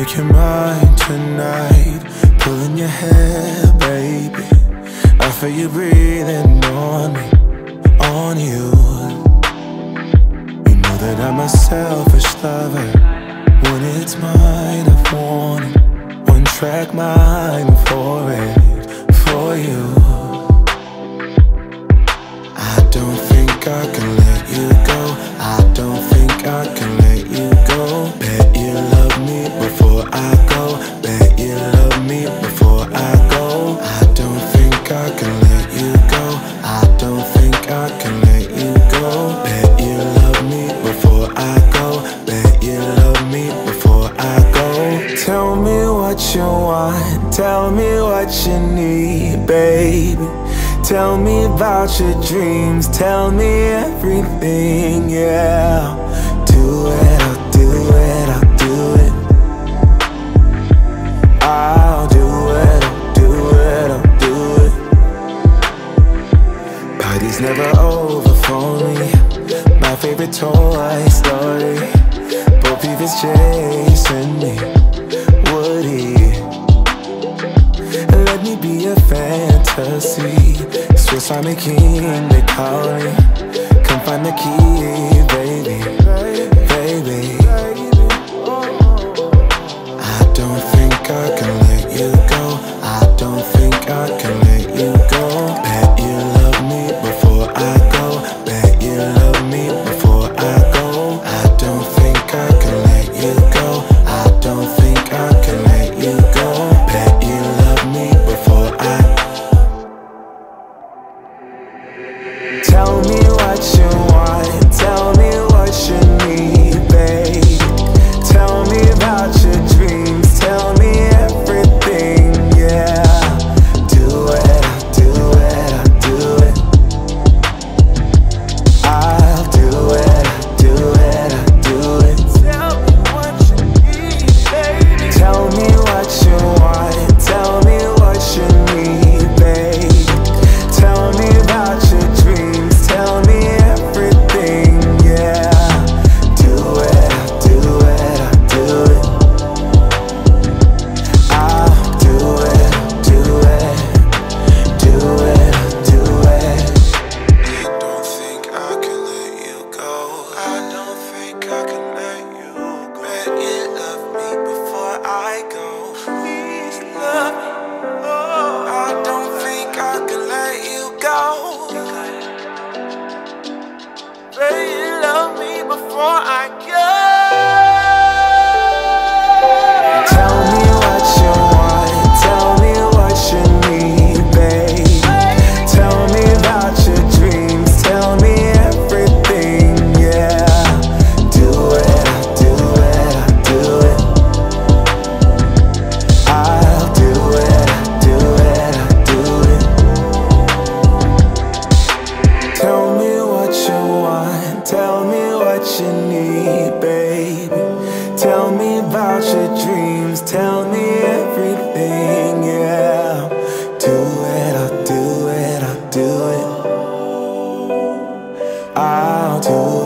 make you mine tonight. Pulling your hair, baby. I feel you breathing on me, on you. You know that I'm a selfish lover. When it's mine, I want it. One track mind for it, for you. I don't think I can let you go. I don't think I can what you need, baby. Tell me about your dreams, tell me everything, yeah. Do it, I'll do it, I'll do it. I'll do it, I'll do it, I'll do it. Party's never over for me. My favorite toy making, they calling Tell me what you want, tell me what you I'll do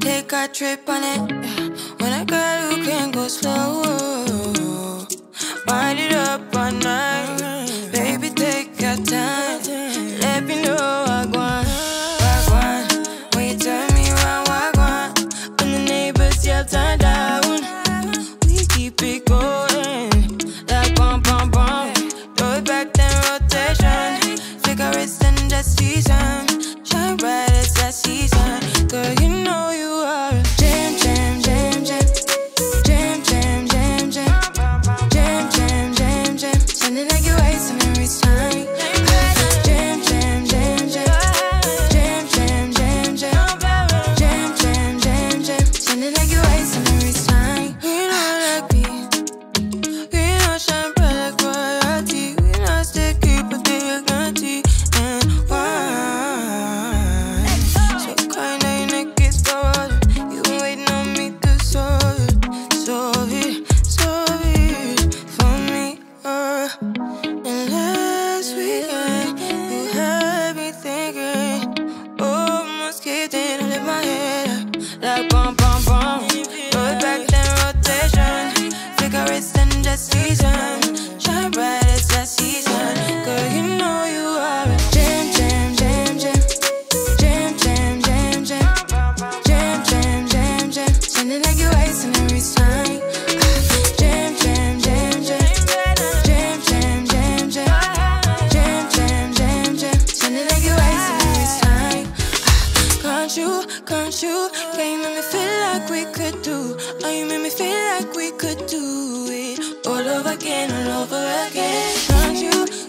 Take a trip on it. When a girl who can go slow, wind it up all night. Yeah, you make me feel like we could do. Oh, you make me feel like we could do it all over again, all over again. Around you.